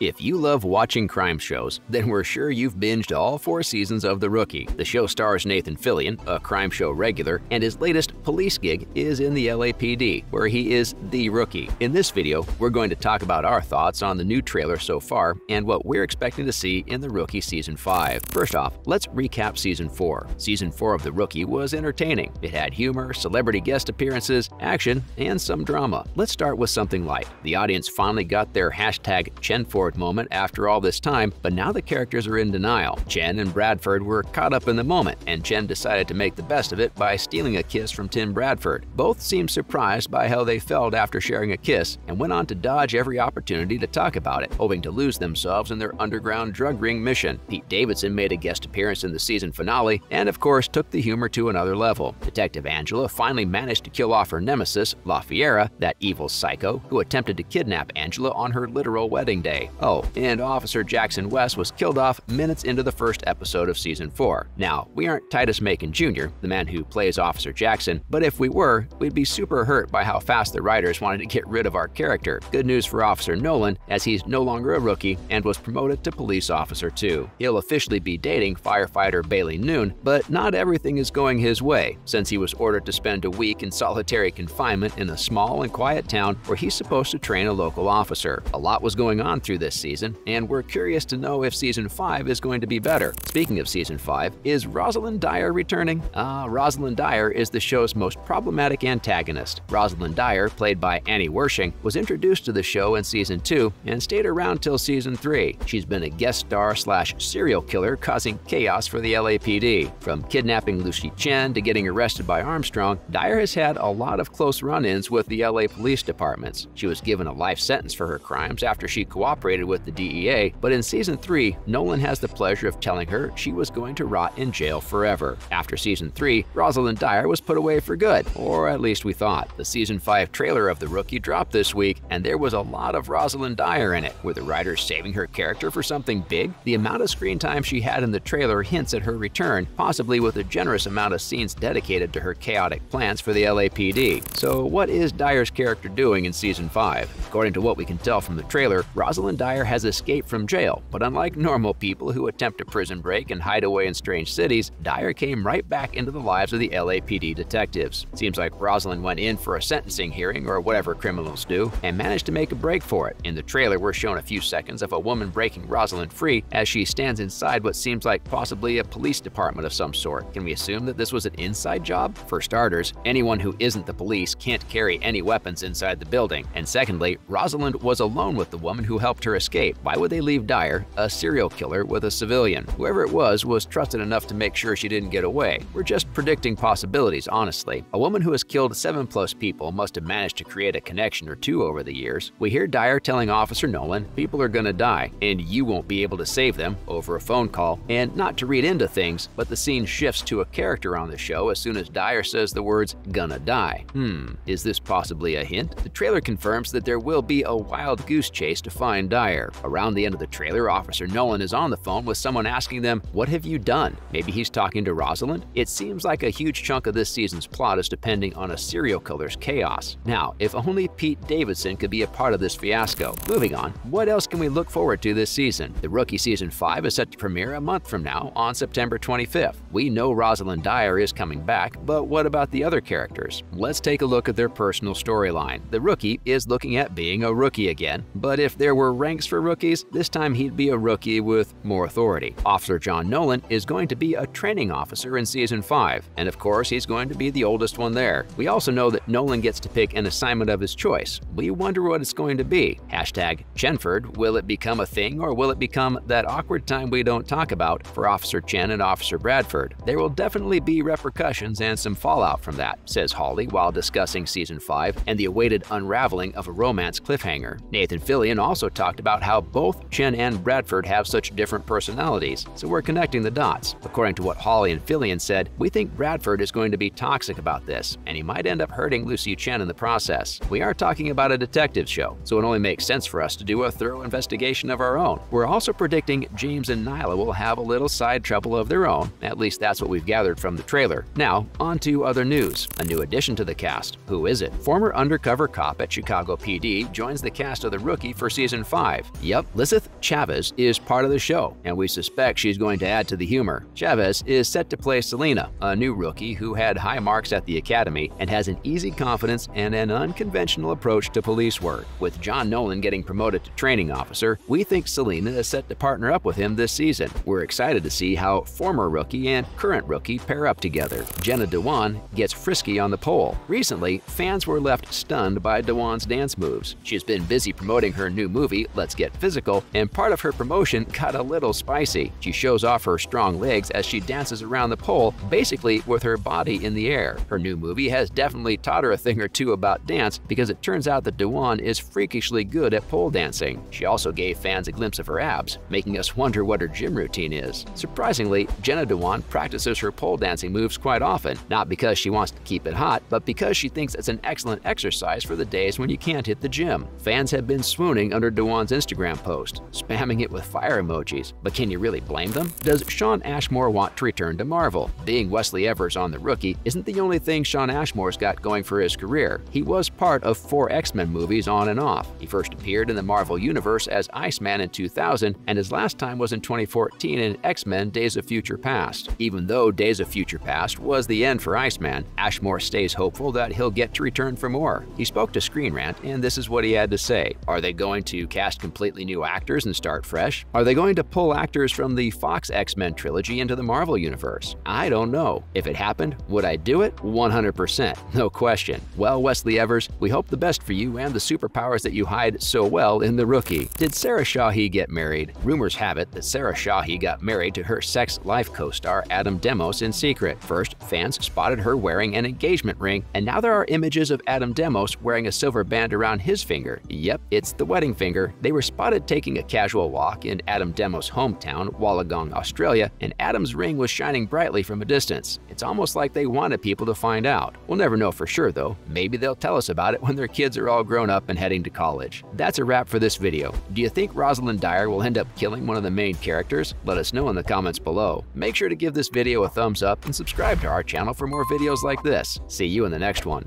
If you love watching crime shows, then we're sure you've binged all four seasons of The Rookie. The show stars Nathan Fillion, a crime show regular, and his latest police gig is in the LAPD, where he is the rookie. In this video, we're going to talk about our thoughts on the new trailer so far and what we're expecting to see in The Rookie Season 5. First off, let's recap Season 4. Season 4 of The Rookie was entertaining. It had humor, celebrity guest appearances, action, and some drama. Let's start with something light. The audience finally got their hashtag Moment after all this time, but now the characters are in denial. Chen and Bradford were caught up in the moment, and Chen decided to make the best of it by stealing a kiss from Tim Bradford. Both seemed surprised by how they felt after sharing a kiss and went on to dodge every opportunity to talk about it, hoping to lose themselves in their underground drug ring mission. Pete Davidson made a guest appearance in the season finale and, of course, took the humor to another level. Detective Angela finally managed to kill off her nemesis, La Fiera, that evil psycho who attempted to kidnap Angela on her literal wedding day. Oh, and Officer Jackson West was killed off minutes into the first episode of Season 4. Now, we aren't Titus Makin Jr., the man who plays Officer Jackson, but if we were, we'd be super hurt by how fast the writers wanted to get rid of our character. Good news for Officer Nolan, as he's no longer a rookie and was promoted to police officer too. He'll officially be dating firefighter Bailey Nune, but not everything is going his way, since he was ordered to spend a week in solitary confinement in a small and quiet town where he's supposed to train a local officer. A lot was going on through this season, and we're curious to know if Season 5 is going to be better. Speaking of Season 5, is Rosalind Dyer returning? Ah, uh, Rosalind Dyer is the show's most problematic antagonist. Rosalind Dyer, played by Annie Wersching, was introduced to the show in Season 2 and stayed around till Season 3. She's been a guest star slash serial killer causing chaos for the LAPD. From kidnapping Lucy Chen to getting arrested by Armstrong, Dyer has had a lot of close run-ins with the LA police departments. She was given a life sentence for her crimes after she cooperated with the DEA, but in season 3, Nolan has the pleasure of telling her she was going to rot in jail forever. After season 3, Rosalind Dyer was put away for good, or at least we thought. The season 5 trailer of The Rookie dropped this week, and there was a lot of Rosalind Dyer in it. Were the writers saving her character for something big? The amount of screen time she had in the trailer hints at her return, possibly with a generous amount of scenes dedicated to her chaotic plans for the LAPD. So what is Dyer's character doing in season 5? According to what we can tell from the trailer, Rosalind Dyer has escaped from jail, but unlike normal people who attempt a prison break and hide away in strange cities, Dyer came right back into the lives of the LAPD detectives. Seems like Rosalind went in for a sentencing hearing or whatever criminals do and managed to make a break for it. In the trailer, we're shown a few seconds of a woman breaking Rosalind free as she stands inside what seems like possibly a police department of some sort. Can we assume that this was an inside job? For starters, anyone who isn't the police can't carry any weapons inside the building. And secondly, Rosalind was alone with the woman who helped her escape. Why would they leave Dyer, a serial killer, with a civilian? Whoever it was was trusted enough to make sure she didn't get away. We're just predicting possibilities, honestly. A woman who has killed seven plus people must have managed to create a connection or two over the years. We hear Dyer telling Officer Nolan, people are gonna die, and you won't be able to save them over a phone call. And not to read into things, but the scene shifts to a character on the show as soon as Dyer says the words, gonna die. Hmm, is this possibly a hint? The trailer confirms that there will be a wild goose chase to find Dyer. Around the end of the trailer, Officer Nolan is on the phone with someone asking them, What have you done? Maybe he's talking to Rosalind? It seems like a huge chunk of this season's plot is depending on a serial killer's chaos. Now, if only Pete Davidson could be a part of this fiasco. Moving on, what else can we look forward to this season? The Rookie Season 5 is set to premiere a month from now on September 25th. We know Rosalind Dyer is coming back, but what about the other characters? Let's take a look at their personal storyline. The Rookie is looking at being a rookie again, but if there were ranks for rookies, this time he'd be a rookie with more authority. Officer John Nolan is going to be a training officer in Season 5, and of course he's going to be the oldest one there. We also know that Nolan gets to pick an assignment of his choice. We wonder what it's going to be. Hashtag Chenford, will it become a thing or will it become that awkward time we don't talk about for Officer Chen and Officer Bradford? There will definitely be repercussions and some fallout from that, says Hawley while discussing Season 5 and the awaited unraveling of a romance cliffhanger. Nathan Fillion also talked about how both Chen and Bradford have such different personalities, so we're connecting the dots. According to what Hawley and Fillion said, we think Bradford is going to be toxic about this, and he might end up hurting Lucy Chen in the process. We are talking about a detective show, so it only makes sense for us to do a thorough investigation of our own. We're also predicting James and Nyla will have a little side trouble of their own, at least that's what we've gathered from the trailer. Now, on to other news. A new addition to the cast. Who is it? Former undercover cop at Chicago PD Joins the cast of The Rookie for season 5. Yep, Lisseth Chavez is part of the show, and we suspect she's going to add to the humor. Chavez is set to play Selena, a new rookie who had high marks at the academy and has an easy confidence and an unconventional approach to police work. With John Nolan getting promoted to training officer, we think Selena is set to partner up with him this season. We're excited to see how former rookie and current rookie pair up together. Jenna Dewan gets frisky on the pole. Recently, fans were left stunned by Dewan's dance moves. She's been busy promoting her new movie, Let's Get Physical, and part of her promotion got a little spicy. She shows off her strong legs as she dances around the pole, basically with her body in the air. Her new movie has definitely taught her a thing or two about dance because it turns out that Dewan is freakishly good at pole dancing. She also gave fans a glimpse of her abs, making us wonder what her gym routine is. Surprisingly, Jenna Dewan practices her pole dancing moves quite often, not because she wants to keep it hot, but because she thinks it's an excellent exercise for the days when you can't hit the gym. Fans have been swooning under Dewan's Instagram post, spamming it with fire emojis. But can you really blame them? Does Shawn Ashmore want to return to Marvel? Being Wesley Evers on The Rookie isn't the only thing Shawn Ashmore's got going for his career. He was part of four X-Men movies on and off. He first appeared in the Marvel Universe as Iceman in 2000, and his last time was in 2014 in X-Men Days of Future Past. Even though Days of Future Past was the end for Iceman, Ashmore stays hopeful that he'll get to return for more. He spoke to Screen Rant, and this is what he had to say. Are they going to cast completely new actors and start fresh? Are they going to pull actors from the Fox X-Men trilogy into the Marvel Universe? I don't know. If it happened, would I do it? 100%, no question. Well, Wesley Evers, we hope the best for you and the superpowers that you hide so well in The Rookie. Did Sarah Shahi get married? Rumors have it that Sarah Shahi got married to her Sex Life co-star Adam Demos in secret. First, fans spotted her wearing an engagement ring, and now there are images of Adam Demos wearing a silver band around his finger. Yep, it's the wedding finger. They were spotted taking a casual walk in Adam Demos' hometown, Wollongong, Australia, and Adam's ring was shining brightly from a distance. It's almost like they wanted people to find out. We'll never know for sure though. Maybe they'll tell us about it when their kids are all grown up and heading to college. That's a wrap for this video. Do you think Rosalind Dyer will end up killing one of the main characters? Let us know in the comments below. Make sure to give this video a thumbs up and subscribe to our channel for more videos like this. See you in the next one.